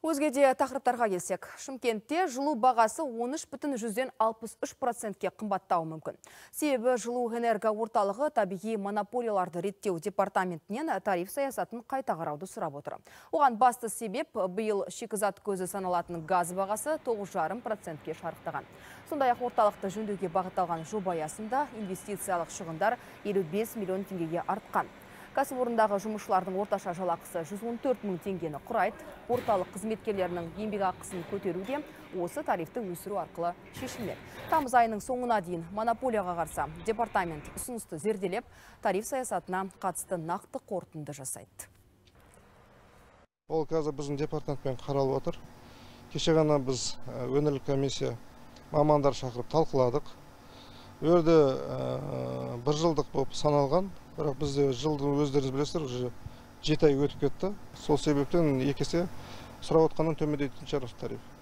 Өзге де тақырыптарға келсек, Шымкентте жылу бағасы 13 бүтін жүзден 63 процентке қымбаттауы мүмкін. Себебі жылу энерго орталығы табиғи монополияларды реттеу департаментінен тариф саясатын қайта қарауды сұрап отыр. Оған басты себеп биыл шикізат көзі саналатын газ бағасы 9,5 процентке шарықтаған. Сондай ақ орталықты жөндеуге бағытталған жоба аясында инвестициялық шығындар 55 миллион теңгеге артқан. Кәсіпорындағы жұмысшылардың орташа жалақысы 114 мың теңгені құрайды. Орталық қызметкерлерінің еңбек ақысын көтеруде осы тарифті өсіру арқылы шешілмек. Тамыз айының соңына дейін монополияға қарсы департамент ұсынысты зерделеп, тариф саясатына қатысты нақты қорытынды жасайды. Ол қазір біздің департаментпен қаралып отыр. Кеше ғана біз өңірлік комиссия мамандар шақырып талқыладық. Өрді бір жылдық болып саналған, бірақ бізде жылдың өздеріңіз білесіздер уже жеті ай өтіп кетті. Сол себептен екі есе сұрап отқаннан төмендейтін шығар тариф.